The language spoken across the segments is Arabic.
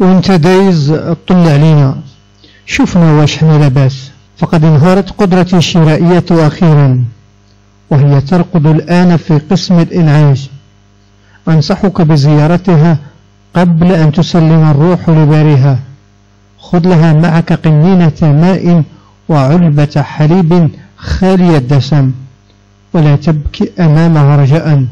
وانت دايز طل علينا. شوفنا واش حنا لاباس. فقد انهارت قدرتي الشرائية أخيرا وهي ترقد الآن في قسم الإنعاش. أنصحك بزيارتها قبل أن تسلم الروح لبارها. خذ لها معك قنينة ماء وعلبة حليب خالي الدسم. ولا تبكي أمامها رجاء.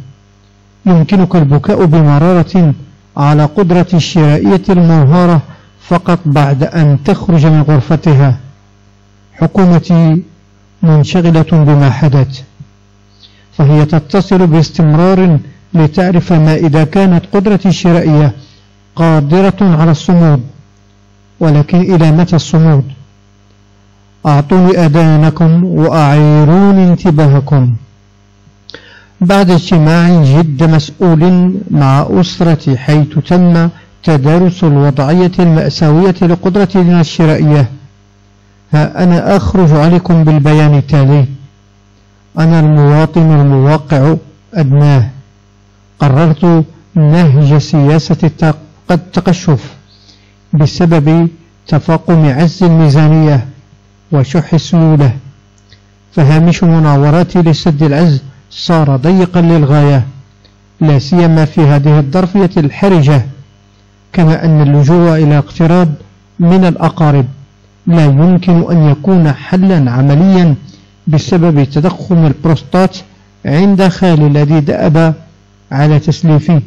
يمكنك البكاء بمرارة على قدرة الشرائية المنهارة فقط بعد أن تخرج من غرفتها. حكومتي منشغلة بما حدث فهي تتصل باستمرار لتعرف ما إذا كانت قدرتي الشرائية قادرة على الصمود. ولكن إلى متى الصمود؟ أعطوني أذانكم وأعيروني انتباهكم. بعد اجتماع جد مسؤول مع أسرتي حيث تم تدارس الوضعية المأساوية لقدرتنا الشرائية ها أنا أخرج عليكم بالبيان التالي. أنا المواطن المواقع أدناه. قررت نهج سياسة التقشف بسبب تفاقم عز الميزانية وشح السيولة. فهامش مناوراتي لسد العز صار ضيقا للغاية. لا سيما في هذه الظرفية الحرجة كما أن اللجوء إلى اقتراب من الأقارب لا يمكن أن يكون حلا عمليا بسبب تضخم البروستات عند خالي الذي دأب على تسليفي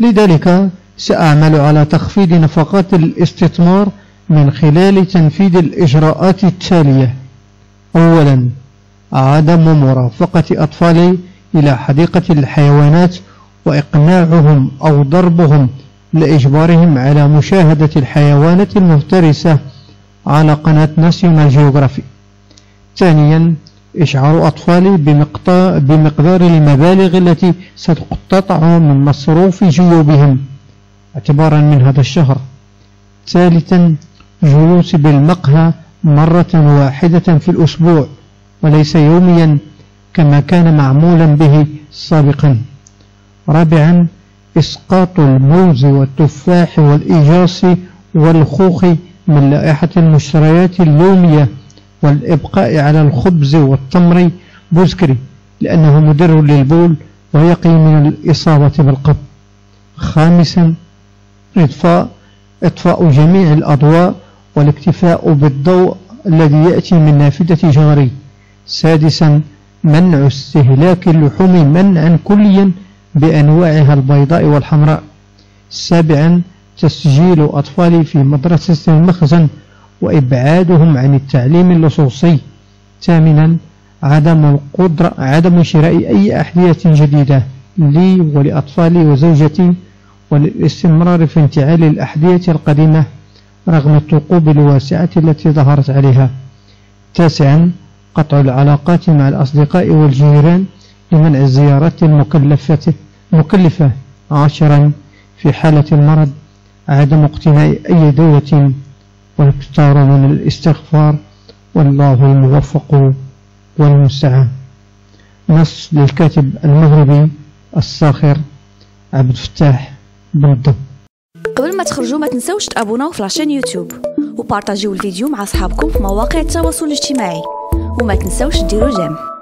لذلك سأعمل على تخفيض نفقات الاستثمار من خلال تنفيذ الإجراءات التالية. أولا عدم مرافقة أطفالي إلى حديقة الحيوانات وإقناعهم أو ضربهم لإجبارهم على مشاهدة الحيوانات المفترسة على قناة ناسيونال جيوغرافي ثانيا إشعار أطفالي بمقدار المبالغ التي ستقتطع من مصروف جيوبهم اعتبارا من هذا الشهر. ثالثا جلوس بالمقهى مرة واحدة في الأسبوع. وليس يوميا كما كان معمولا به سابقا. رابعا إسقاط الموز والتفاح والإجاص والخوخ من لائحة المشتريات اليومية والإبقاء على الخبز والتمر. بزكري لأنه مدر للبول ويقي من الإصابة بالقط خامسا إطفاء إطفاء جميع الأضواء والاكتفاء بالضوء الذي يأتي من نافذة جاري سادسا منع استهلاك اللحوم منعا كليا بأنواعها البيضاء والحمراء. سابعا تسجيل أطفالي في مدرسة المخزن وإبعادهم عن التعليم اللصوصي. ثامنا عدم القدرة عدم شراء أي أحذية جديدة لي ولأطفالي وزوجتي وللاستمرار في انتعال الأحذية القديمة رغم الثقوب الواسعة التي ظهرت عليها. تاسعا قطع العلاقات مع الأصدقاء والجيران لمنع الزيارات المكلفة مكلفة عاشرا في حالة المرض عدم اقتناء أي دولة والاكثار من الاستغفار والله الموفق والمستعان. نص للكاتب المغربي الساخر عبد الفتاح بن الضو قبل ما تخرجوا ما تنسوش تابوناو في la chaîne يوتيوب وبارطاجيو الفيديو مع أصحابكم في مواقع التواصل الاجتماعي. وما تنسوش ديروا j'aime.